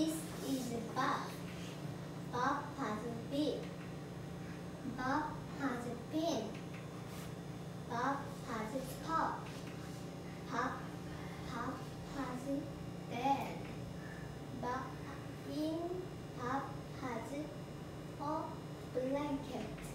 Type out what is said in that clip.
This is Bob. Bob has a beep. Bob has a pin. Bob has a pop. Pop, pop has a bed. Bob in Bob has a blanket.